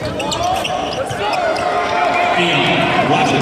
Dion Washington.